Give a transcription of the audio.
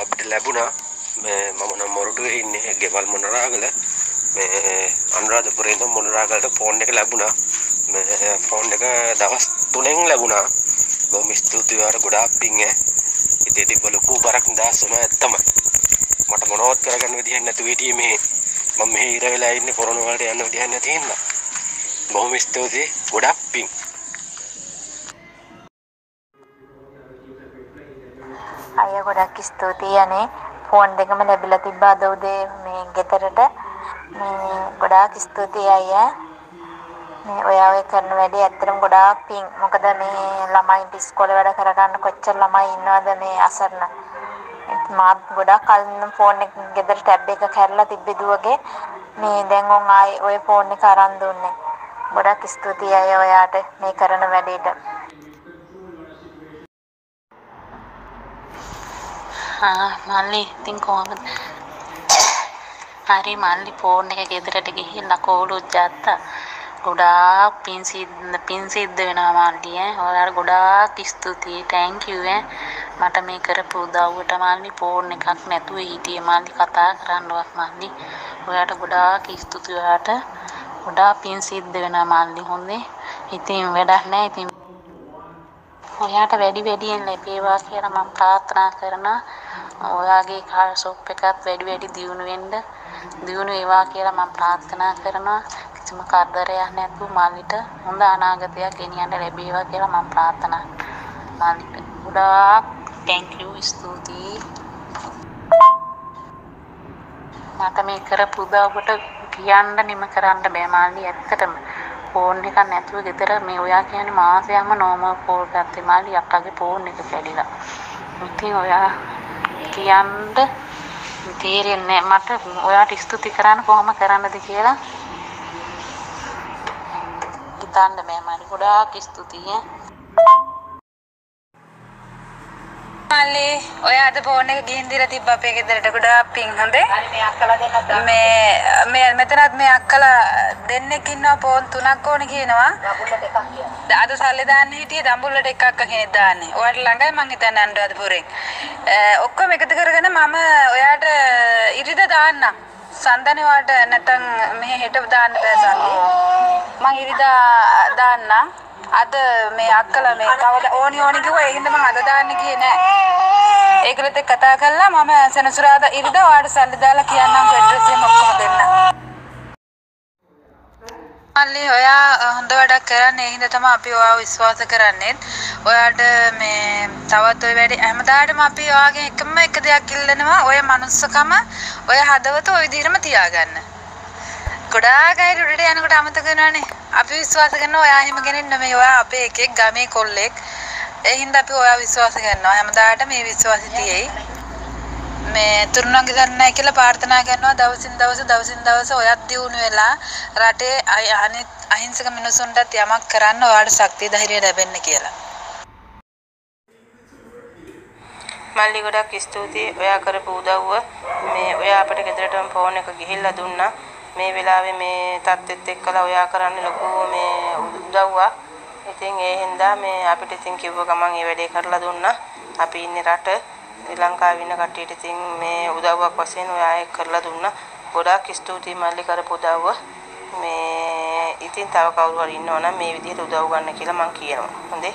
අපිට ලැබුණා. මේ මම නම් මොරටුවේ ඉන්නේ ගෙවල් මොනරාගල. මේ අනුරාධපුරේ ඉඳන් මොනරාගලට ෆෝන් එක ලැබුණා. මේ ෆෝන් එක දවස් 3න් ලැබුණා. බොහොම ස්තුතියි ඔයාලට. ගොඩාක් පිං ඈ. ඉතින් තිබ්බ ලොකු බරක් නිදහස් වුණා ඇත්තම. මට මොනවත් කරගන්න විදිහක් නැතුව හිටියේ මේ. මම මෙහෙ ඉර වෙලා ඉන්නේ කොරෝනා වලට යන්න විදිහක් නැති හින්දා. බොහොම ස්තුතියි. ගොඩාක් පිං. අය ගොඩක් ස්තුතියි. අනේ ෆෝන් දෙකම ලැබිලා තිබ්බා අද උදේ මේ ගෙදරට. මේ ගොඩාක් ස්තුතියි අයියා. මේ ඔයා ඔය කරන වැඩේ ඇත්තටම ගොඩාක් පිං. මොකද මේ ළමයින්ට ඉස්කෝලේ වැඩ කරගන්න කොච්චර ළමයි ඉන්නවද මේ අසරණ. මාත් ගොඩක් කලින් නම් ෆෝන් එක ගෙදර ටැබ් එක කැරලා තිබ්බේ දුවගේ. මේ දැන් උන් ආයේ ඔය ෆෝන් එක අරන් දුන්නේ. ගොඩක් ස්තුතියි අය ඔයාට මේ කරන වැඩේට. මල්ලි ඉතින් කොහමද? හරි මල්ලි ෆෝන් එක ගෙදරට ගිහිල්ලා කෝලුත් ගත්තා ගොඩාක් පින් සිද්ධ පින් සිද්ධ වෙනවා මල්ලි ඈ. ඔයාලට ගොඩාක් ස්තුතියි. Thank you ඈ. මට මේ කරපු උදව්වට මල්ලි ෆෝන් එකක් නැතුව හිටියේ මල්ලි කතා කරන්නවත් මල්ලි. ඔයාට ගොඩාක් ස්තුතියි ඔයාට. ගොඩාක් පින් සිද්ධ වෙනවා මල්ලි හොඳේ. ඉතින් වැඩක් නැහැ. ඉතින් ඔයාට වැඩි වැඩියෙන් ලැබේවා කියලා මම ප්‍රාර්ථනා කරනවා. ඔයාගේ කාර් ෂොප් එකත් වැඩි වැඩි දියුණු වෙන්න දියුණු වේවා කියලා මම ප්‍රාර්ථනා කරනවා. කිසිම කරදරයක් නැතුව මල්ලිට හොඳ අනාගතයක් ගෙනියන්න ලැබේවා කියලා මම ප්‍රාර්ථනා මල්ලිට ගොඩාක් thank you ස්තුතියි. මට මේ කරපු උදව්වට කියන්න නිම කරන්න බෑ මල්ලි ඇත්තටම. ෆෝන් එකක් නැතුව ගෙදර මේ ඔයා කියන්නේ මාසයක්ම නෝමල් කෝල් ගත්තේ මල්ලි අක්කගේ ෆෝන් එක කැඩිලා. ඉතින් ඔයා කියන්න තේරෙන්නේ මට ඔයාට ස්තුති කරන්න කොහොම කරන්නද කියලා. හිතන්න බෑ මල්ලි ගොඩාක් ස්තුතියි. මල්ලි ඔය අද ෆෝන් එක ගිහින් දීලා තිබ්බ අපේ ගෙදරට ගොඩාක් පිං හොඳේ. මේ මේ මෙතනත් මේ අක්කලා දෙන්නෙක් ඉන්නවා ෆෝන් තුනක් ඕනේ කියනවා. අද සල්ලි දාන්න හිටියේ දඹුල්ලට එකක් කෙනෙක් දාන්නේ. ඔයාට ළඟයි මං හිතන්නේ අනුරාධපුරෙන් ඔක්කොම එකතු කරගෙන මම ඔයාට ඉරිද දාන්නම්. සන්දනේ ඔයාට නැත්තම් මෙහෙ හෙට දාන්න බෑ සල්ලි. මං ඉරිදා දාන්නම් අද මේ අක්කලා මේ කවද ඕනි ඕනි කිව්වා ඒ හින්දා මම අද දාන්න ගියේ නෑ. ඒකලත් එක්ක කතා කළා මම සෙනසුරාදා ඉරිදා ඔයාට සල්ලි දාලා කියන්නම් ඇඩ්‍රස් එක ඔක්කොම දෙන්න. මල්ලි ඔයා හොඳ වැඩක් කරන්නේ. ඒ හින්දා තමයි අපි ඔයාව විශ්වාස කරන්නේ. ඔයාට මේ තවත් ඔය වැඩි හැමදාටම අපි ඔයාගෙන් එකම එක දෙයක් ඉල්ලනවා. ඔය මනුස්සකම ඔය හදවත ඔය විදිහටම තියාගන්න. ගොඩාක් අය උඩට යනකොට අමතක වෙනවානේ. අපි විශ්වාස කරනවා ඔයා එහෙම කෙනෙක් නෙමෙයි. ඔයා අපේ එකෙක් ගමේ කොල්ලෙක්. ඒ හින්දා අපි ඔයා විශ්වාස කරනවා. හැමදාට මේ විශ්වාසය තියෙයි. මේ තුරුණන්ගේ දන්නේ කියලා ප්‍රාර්ථනා කරනවා. දවසින් දවස දවසින් දවස ඔයත් දියුණු වෙලා රටේ අනිත් අහිංසක මිනිසුන්ටත් යමක් කරන්න ඔයාට ශක්තිය ධෛර්යය ලැබෙන්න කියලා. මල්ලි ගොඩක් ස්තුතියි. ඔයා කරපු උදව්ව මේ ඔයා අපිට ගෙදරටම ෆෝන් එක ගිහිල්ලා දුන්නා. මේ වෙලාවේ මේ තත්ත්වෙත් එක්කලා ඔයා කරන්නේ ලොකු මේ උදව්වක්. ඉතින් ඒ හින්දා මේ අපිට ඉතින් කිව්ව ගමන් මේ වැඩේ කරලා දුන්නා. අපි ඉන්නේ රට. ශ්‍රී ලංකාවේ ඉන්න කට්ටියට ඉතින් මේ උදව්වක් වශයෙන් ඔයා ඒක කරලා දුන්නා. ගොඩාක් ස්තුතියි මල්ලි කරපු උදව්ව මේ ඉතින් තව කවුරු හරි ඉන්නවනම් මේ විදිහට උදව් ගන්න කියලා මම කියනවා. හොඳේ?